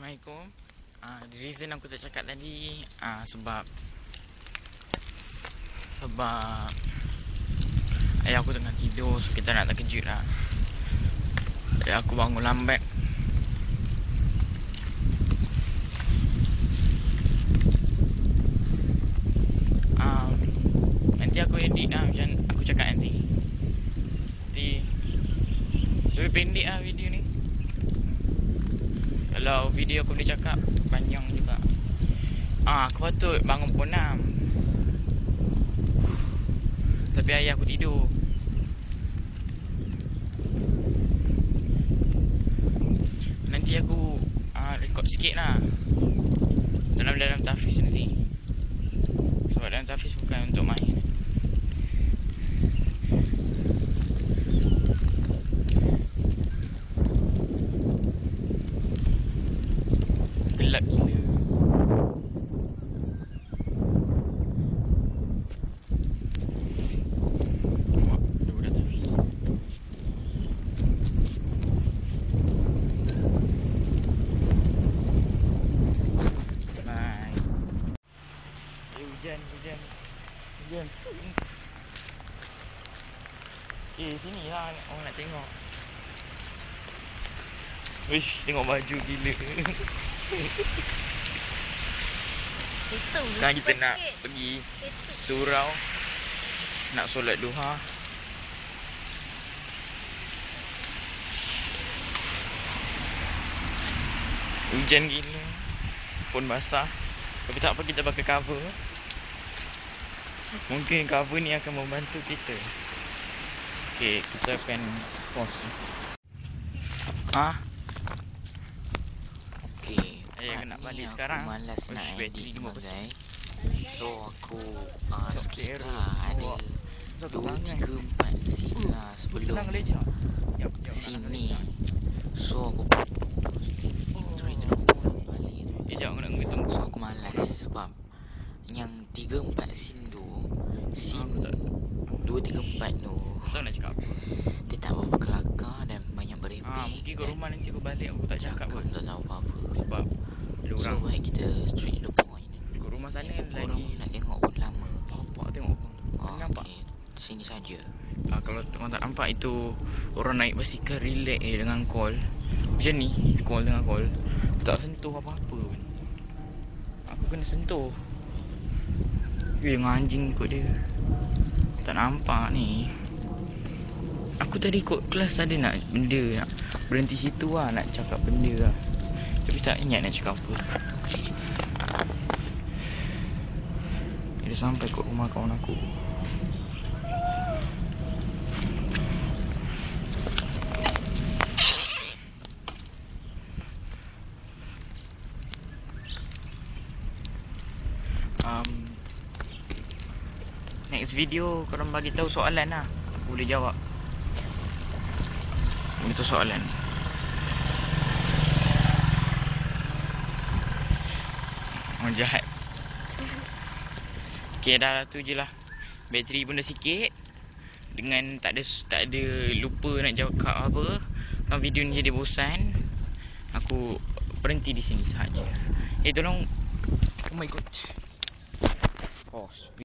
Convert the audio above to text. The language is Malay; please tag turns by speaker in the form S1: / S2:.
S1: Assalamualaikum. Ah, the reason aku tak cakap tadi ah sebab sebab ayah aku tengah tidur so kita nak terkejut lah. Jadi aku bangun lambat. Um, nanti aku edit lah macam aku cakap nanti. Nanti lebih pendek lah video ni. Kalau video aku boleh cakap panjang juga. Ah, aku patut bangun pukul 6. Tapi ayah aku tidur. Nanti aku ah record sikit lah. Dalam dalam tahfiz nanti. Sebab dalam tahfiz bukan untuk main. Gelap gila. Nampak? Dia budak tahfiz. Bye. Eh, hujan, hujan. Hujan. Eh, sini lah orang nak tengok. Wish, tengok baju gila.
S2: Itu
S1: Sekarang kita nak pergi
S2: Itu.
S1: surau nak solat duha. Hujan gila. Phone basah. Tapi tak apa kita pakai cover. Mungkin cover ni akan membantu kita. Okey, kita akan pause. Ah. Ayah nak
S3: ni
S1: balik
S3: aku
S1: sekarang.
S3: malas nak edit bagai. So aku uh, skip lah ada
S1: satu
S3: dua, tiga, empat scene lah sebelum
S1: Tenang lecah. Jap, jap,
S3: scene
S1: nak
S3: ni.
S1: lecah.
S3: So aku balik tu.
S1: Eh, aku nak tunggu.
S3: So aku malas sebab yang tiga empat scene tu scene
S1: Aku tak-
S3: dua tiga empat tu
S1: Tak nak cakap apa.
S3: dia tak berapa kelakar dan banyak
S1: Ah,
S3: berepek
S1: mungkin kat
S3: dan
S1: rumah nanti aku balik aku tak cakap
S3: cakap
S1: pun
S3: tak tahu apa-apa.
S1: sebab ada
S3: So
S1: orang
S3: baik kita straight the point.
S1: kat rumah sana
S3: Yang
S1: lagi
S3: orang nak tengok pun lama.
S1: bapak tengok.
S3: Ah,
S1: Tak nampak.
S3: okey. Sini saja.
S1: Ah, kalau orang tak nampak itu orang naik basikal relax eh dengan call. Macam ni, call dengan call. Tak sentuh apa-apa pun. Aku kena sentuh. Eh, anjing ikut dia. Tak nampak ni. Aku tadi ikut kelas ada nak benda nak berhenti situ lah nak cakap benda lah. Tapi tak ingat nak cakap apa. Dia sampai kat rumah kawan aku. um, next video korang bagi tahu soalan lah aku boleh jawab itu soalan orang jahat Okay dah lah tu je lah. Bateri pun dah sikit. Dengan tak ada tak ada lupa nak jawab kat apa Kalau video ni jadi bosan. Aku berhenti di sini sahaja. Eh tolong Oh my god Pause